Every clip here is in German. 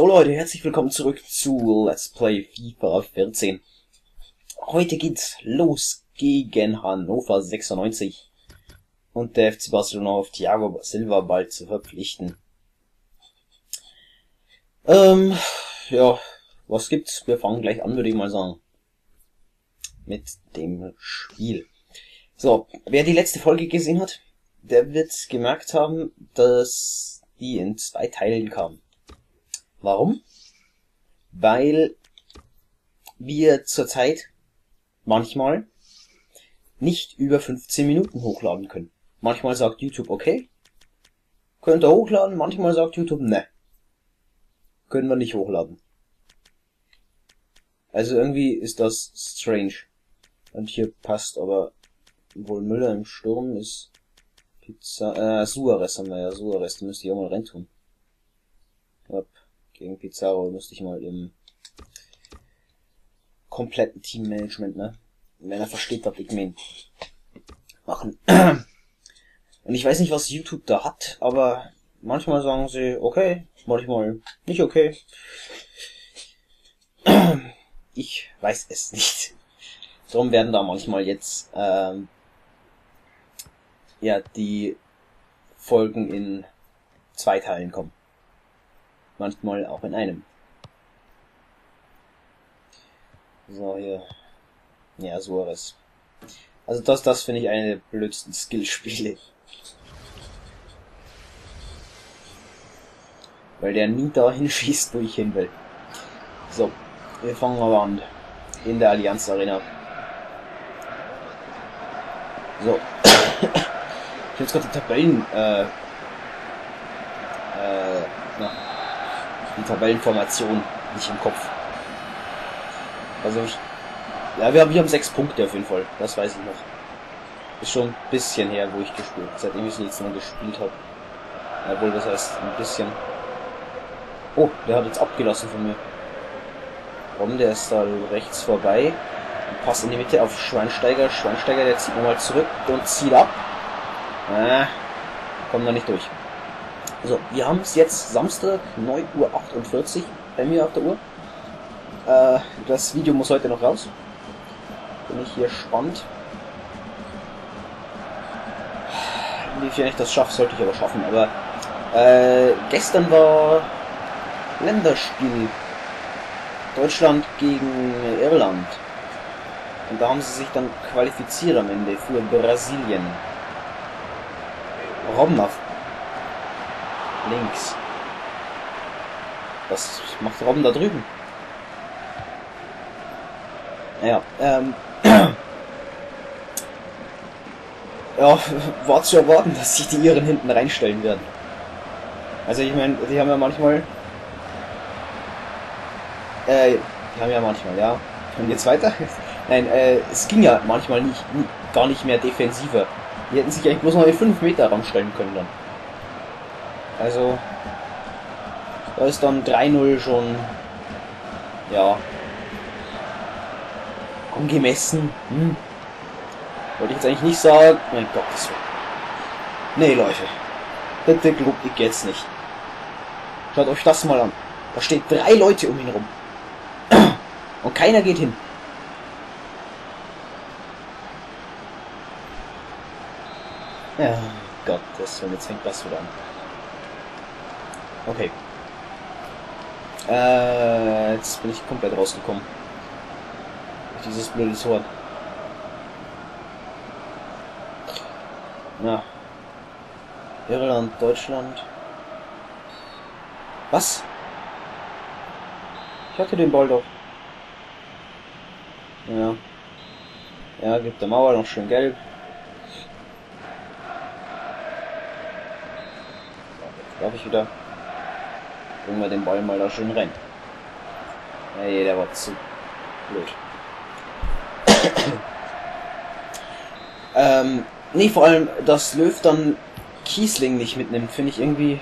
So Leute, herzlich willkommen zurück zu Let's Play FIFA 14. Heute geht's los gegen Hannover 96 und der FC Barcelona auf Thiago Silva bald zu verpflichten. Ähm, ja, was gibt's? Wir fangen gleich an, würde ich mal sagen. Mit dem Spiel. So, wer die letzte Folge gesehen hat, der wird gemerkt haben, dass die in zwei Teilen kam. Warum? Weil wir zurzeit manchmal nicht über 15 Minuten hochladen können. Manchmal sagt YouTube okay, könnt ihr hochladen, manchmal sagt YouTube ne. Können wir nicht hochladen. Also irgendwie ist das strange. Und hier passt aber wohl Müller im Sturm ist Pizza, äh, Suarez haben wir ja, Suarez, die müsste ich auch mal reintun. Yep. Gegen Pizarro müsste ich mal im kompletten Teammanagement, ne? Wenn er versteht, was ich mein, machen. Und ich weiß nicht, was YouTube da hat, aber manchmal sagen sie, okay, manchmal nicht okay. Ich weiß es nicht. Darum werden da manchmal jetzt ähm, ja die Folgen in zwei Teilen kommen. Manchmal auch in einem. So, hier. Ja, Suarez. Also das, das finde ich eine der blödsten Skillspiele. Weil der nie dahin schießt, wo ich hin will. So, wir fangen aber an. In der Allianz Arena. So. ich habe jetzt gerade die Tabellen, äh, äh, die Tabellenformation nicht im Kopf. Also ja, wir haben, wir haben sechs Punkte auf jeden Fall. Das weiß ich noch. Ist schon ein bisschen her, wo ich gespielt, seitdem ich das letzte Mal gespielt habe. Obwohl, das heißt ein bisschen. Oh, der hat jetzt abgelassen von mir. Warum? Der ist da rechts vorbei. Passt in die Mitte auf Schweinsteiger. Schweinsteiger, der zieht nochmal zurück und zieht ab. Ah, kommt da nicht durch. So, wir haben es jetzt Samstag, 9.48 Uhr bei mir auf der Uhr. Äh, das Video muss heute noch raus. Bin ich hier spannend. Inwiefern ich das schaffe, sollte ich aber schaffen. Aber äh, gestern war Länderspiel. Deutschland gegen Irland. Und da haben sie sich dann qualifiziert am Ende für Brasilien. Robben auf links. Was macht Robben da drüben? Ja, ähm. ja, war zu erwarten, dass sich die Iren hinten reinstellen werden. Also ich meine, die haben ja manchmal. Äh, die haben ja manchmal, ja. Und jetzt weiter? Nein, äh, es ging ja manchmal nicht, gar nicht mehr defensiver. Die hätten sich eigentlich bloß noch in 5 Meter ranstellen können dann. Also, da ist dann 3-0 schon, ja, angemessen. Hm. Wollte ich jetzt eigentlich nicht sagen. Mein Gott, das war... Nee, Leute. Bitte glaubt ich jetzt nicht. Schaut euch das mal an. Da steht drei Leute um ihn rum. Und keiner geht hin. Ja, Gott, das jetzt fängt das wieder an. Okay. Äh, jetzt bin ich komplett rausgekommen. Dieses blöde Tor. Ja. Irland, Deutschland. Was? Ich hatte den Ball doch. Ja. Ja, gibt der Mauer noch schön gelb. Darf ich wieder? Bringen wir den Ball mal da schön rein. Ey, der war zu blöd. ähm, nee, vor allem, dass Löw dann Kiesling nicht mitnimmt, finde ich irgendwie.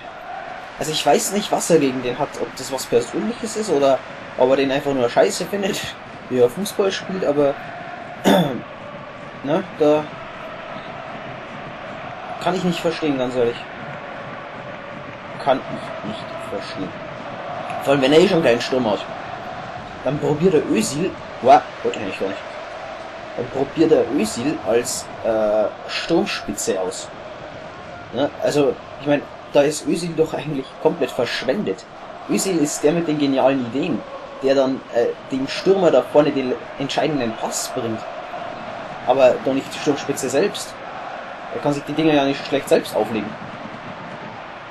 Also ich weiß nicht, was er gegen den hat, ob das was Persönliches ist oder ob er den einfach nur scheiße findet, wie er Fußball spielt, aber ne, da kann ich nicht verstehen, ganz ehrlich. Kann ich nicht verstehen. Vor allem, wenn er eh schon keinen Sturm hat. Dann probiert der Özil, wow, wollte eigentlich gar nicht. Dann probiert der Özil als äh, Sturmspitze aus. Ja, also, ich meine, da ist Özil doch eigentlich komplett verschwendet. Özil ist der mit den genialen Ideen, der dann äh, dem Stürmer da vorne den entscheidenden Pass bringt. Aber doch nicht die Sturmspitze selbst. Er kann sich die Dinger ja nicht schlecht selbst auflegen.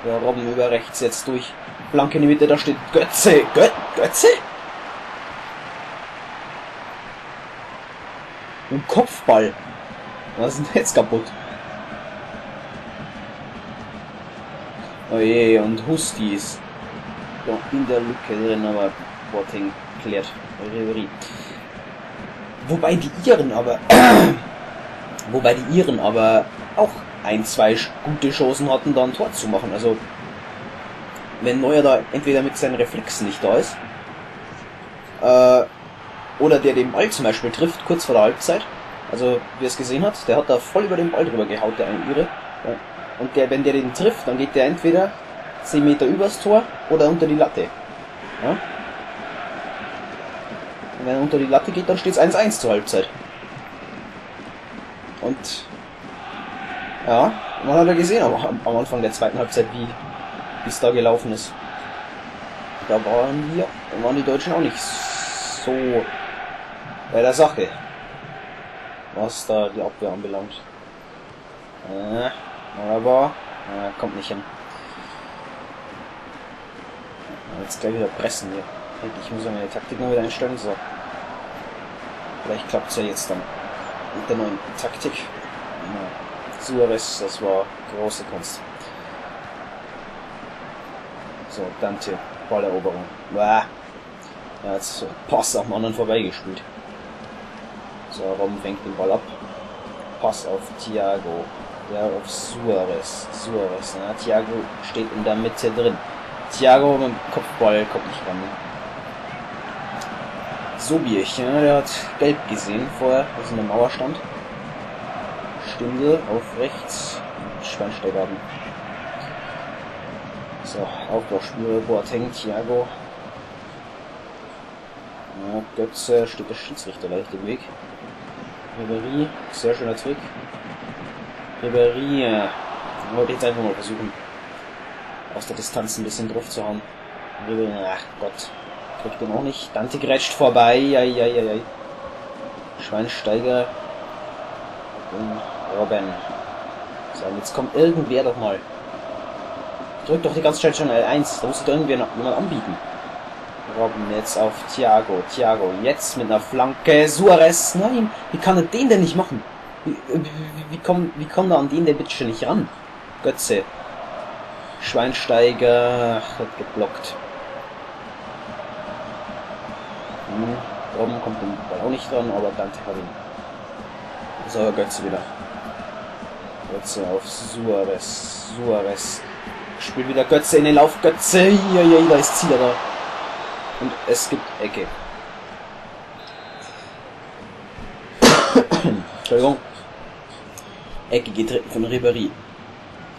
Ja, Robben über rechts jetzt durch. Flanke in die Mitte, da steht Götze. Gö Götze? Ein Kopfball. Was ist denn jetzt kaputt? Oh je, und Husti ist in der Lücke drin, aber Boateng klärt Ribery. Wobei die Iren aber, wobei die Iren aber auch ein, zwei gute Chancen hatten, da ein Tor zu machen. Also, wenn Neuer da entweder mit seinen Reflexen nicht da ist, äh, oder der den Ball zum Beispiel trifft, kurz vor der Halbzeit, also, wie es gesehen hat, der hat da voll über den Ball drüber gehaut, der eine Ire. Und der, wenn der den trifft, dann geht der entweder 10 Meter übers Tor oder unter die Latte. Ja? Und wenn er unter die Latte geht, dann steht es 1-1 zur Halbzeit. Und ja, man hat ja gesehen am, am Anfang der zweiten Halbzeit, wie es da gelaufen ist. Da waren wir, da waren die Deutschen auch nicht so bei der Sache, was da die Abwehr anbelangt. Äh, aber äh, kommt nicht hin. Jetzt gleich wieder pressen hier. Ich muss ja meine Taktik mal wieder einstellen. So. Vielleicht klappt es ja jetzt dann mit der neuen Taktik. Ja. Suarez, das war große Kunst. So, Dante, Balleroberung. Bah. Ja, jetzt Pass am anderen vorbeigespielt. So, Robben fängt den Ball ab. Pass auf Thiago. Ja, auf Suarez. Suarez, ja, Thiago steht in der Mitte drin. Thiago mit dem Kopfball kommt nicht ran. Sobiech, ja, der hat gelb gesehen vorher, als in der Mauer stand. Stunde auf rechts. Schweinsteiger haben. So, Aufbauspiel, Boateng, Thiago. Ja, Götze steht der Schiedsrichter leicht im Weg. Ribery, sehr schöner Trick. Ribery, ja. wollte jetzt einfach mal versuchen, aus der Distanz ein bisschen drauf zu hauen. Ribery, ach Gott, kriegt den auch nicht. Dante grätscht vorbei, ja, ja, ja, ja. Schweinsteiger und Robben. So, und jetzt kommt irgendwer doch mal. Drückt doch die ganze Zeit schon L1, da muss doch irgendwer noch jemand anbieten. Robben jetzt auf Thiago. Thiago jetzt mit einer Flanke. Suarez, nein, wie kann er den denn nicht machen? Wie, wie, wie, kommt, wie kommt er an den der bitte nicht ran? Götze. Schweinsteiger hat geblockt. Hm, Robben kommt den Ball auch nicht dran, aber Dante hat ihn. So, Götze wieder. Götze auf Suarez. Suarez. Spielt wieder Götze in den Lauf. Götze. Ja, ja, da ist Zieler da. Und es gibt Ecke. Entschuldigung. Ecke getreten von Ribéry.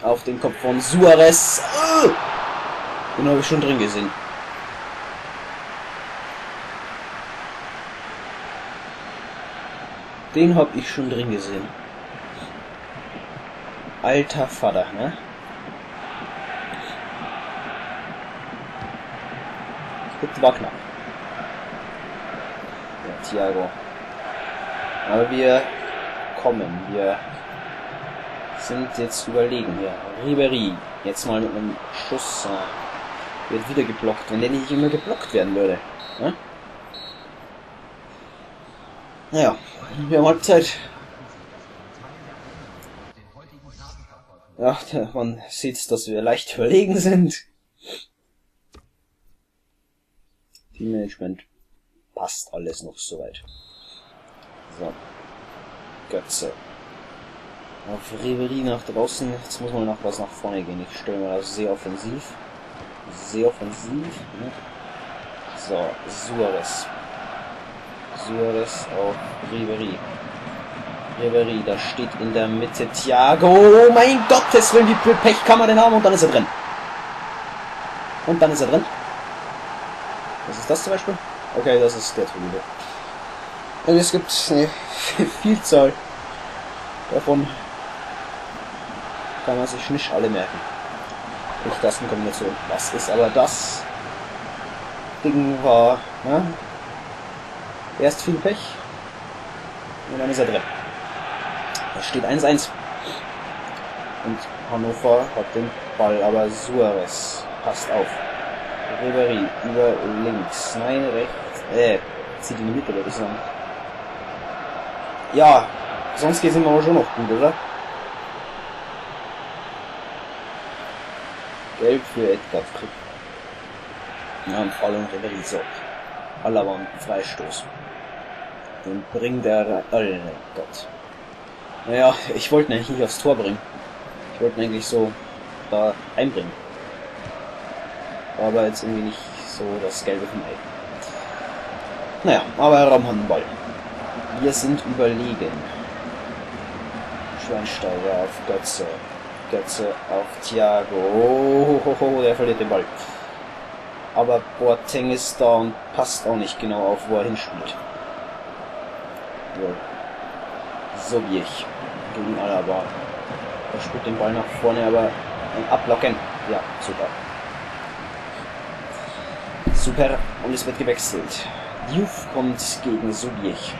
Auf den Kopf von Suarez. Den habe ich schon drin gesehen. Den habe ich schon drin gesehen. Alter Vater, ne? Das war knapp. Ja, Thiago. Aber wir kommen. Wir sind jetzt überlegen hier. Ribery. Jetzt mal mit einem Schuss. Äh, wird wieder geblockt. Wenn der nicht immer geblockt werden würde. Ne? Naja, wir haben Halbzeit. Ja, man sieht, dass wir leicht überlegen sind. Teammanagement passt alles noch soweit. So. Götze. Auf Ribery nach draußen. Jetzt muss man noch was nach vorne gehen. Ich stelle mir das sehr offensiv. Sehr offensiv. Ne? So, Suarez. Suarez auf Ribery. Ribery, da steht in der Mitte Thiago. Oh mein Gott, es will wie viel Pech kann man denn haben? Und dann ist er drin. Und dann ist er drin. ist das zum Beispiel? Okay, das ist der Torhüter. Und es gibt eine Vielzahl davon. Kann man sich nicht alle merken. Nicht Tastenkombination. Was ist aber das? Ding war, ne? Erst viel Pech. Und dann ist er drin. Es steht 1-1. Und Hannover hat den Ball, aber Suarez passt auf. Ribery über links. Nein, rechts. Äh, zieht in die Mitte, würde ich sagen. Ja, sonst geht es immer schon noch gut, oder? Gelb für Edgar Frick. Ja, und Fall und Ribery sorgt. Alaba einen Freistoß. Den bringt er. Oh Gott. Naja, ich wollte ihn eigentlich nicht aufs Tor bringen. Ich wollte ihn eigentlich so da einbringen. War aber jetzt irgendwie nicht so das Gelbe vom Ei. Naja, aber Raum hat den Ball. Wir sind überlegen. Schweinsteiger auf Götze. Götze auf Thiago. Oh, oh, oh, der verliert den Ball. Aber Boateng ist da und passt auch nicht genau auf, wo er hinspielt. So wie ich. Gegen Alaba. Er spielt den Ball nach vorne, aber ablocken. Ja, super. Super. Und es wird gewechselt. Juf kommt gegen Subiech.